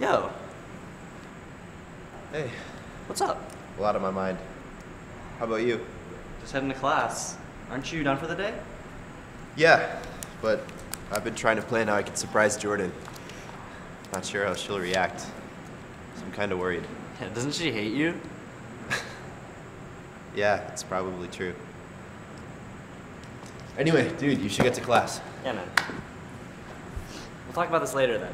Yo, Hey, what's up? a lot on my mind. How about you? Just heading to class. Aren't you done for the day? Yeah, but I've been trying to plan how I can surprise Jordan. Not sure how she'll react. So I'm kind of worried. Yeah, doesn't she hate you? Yeah, it's probably true. Anyway, dude, you should get to class. Yeah, man. We'll talk about this later then.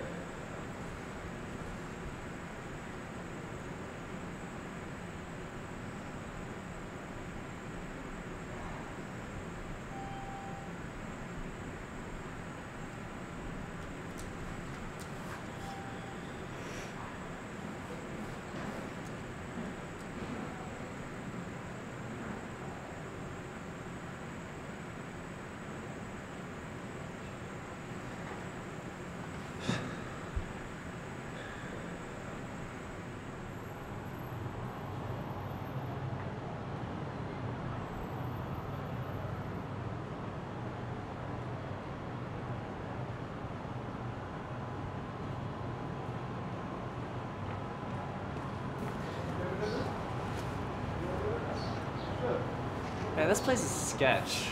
Man, this place is sketch.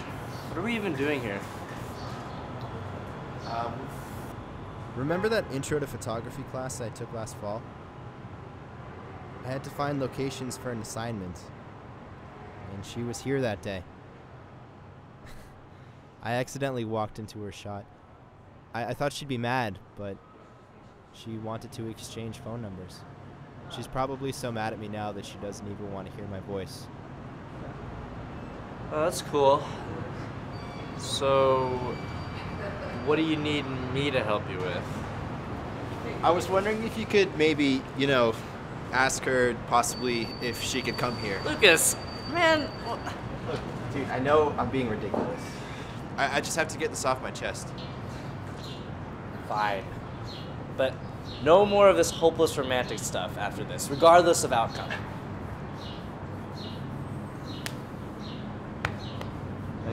What are we even doing here? Um, Remember that intro to photography class I took last fall? I had to find locations for an assignment. And she was here that day. I accidentally walked into her shot. I, I thought she'd be mad, but she wanted to exchange phone numbers. She's probably so mad at me now that she doesn't even want to hear my voice. Oh, that's cool. So, what do you need me to help you with? I was wondering if you could maybe, you know, ask her possibly if she could come here. Lucas, man, Look, dude, I know I'm being ridiculous. I, I just have to get this off my chest. fine. But no more of this hopeless romantic stuff after this, regardless of outcome.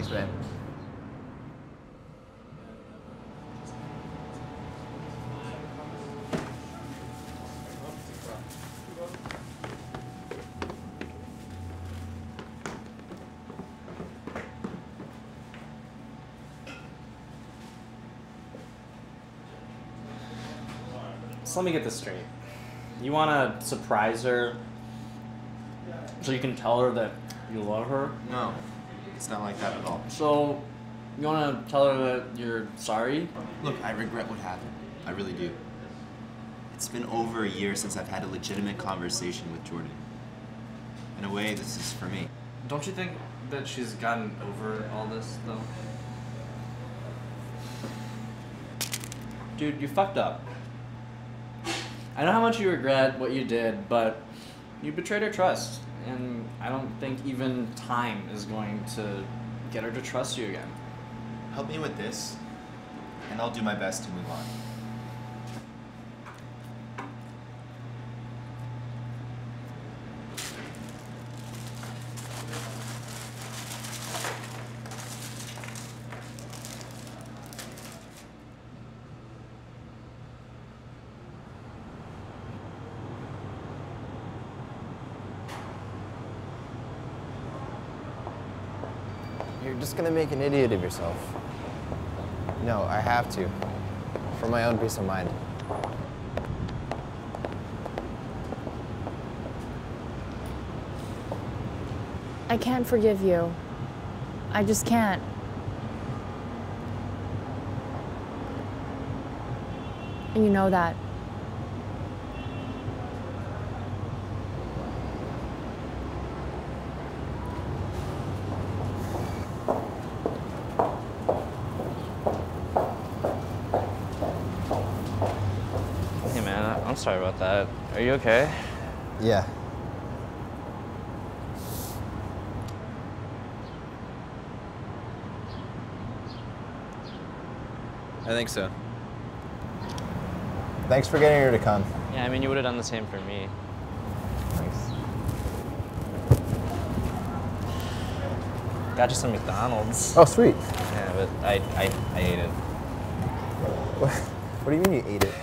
So let me get this straight. You want to surprise her so you can tell her that you love her? No, it's not like that at all. So you want to tell her that you're sorry? Look, I regret what happened. I really do. It's been over a year since I've had a legitimate conversation with Jordan. In a way, this is for me. Don't you think that she's gotten over all this, though? Dude, you fucked up. I know how much you regret what you did, but you betrayed her trust. And I don't think even time is going to get her to trust you again. Help me with this, and I'll do my best to move on. You're just gonna make an idiot of yourself. No, I have to. For my own peace of mind. I can't forgive you. I just can't. And you know that. Hey man, I- I'm sorry about that. Are you okay? Yeah. I think so. Thanks for getting her to come. Yeah, I mean, you would have done the same for me. Thanks. Got you some McDonald's. Oh, sweet. Yeah, but I, I, I ate it. What, what do you mean you ate it?